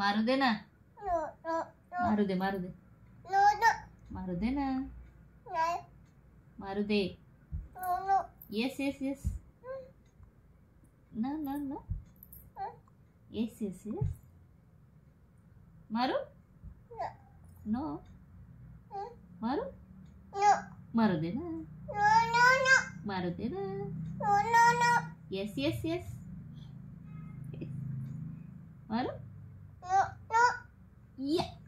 मारू दे ना No, no, no, मारू दे मारू दे no, no, मारू दे ना no, मारू दे no, no. Yes yes yes ना ना ना येस येस येस मारू नो मारू No, मारू दे ना no, no, no, मारू दे ना no, no, no. Yes yes yes मारू Yeah.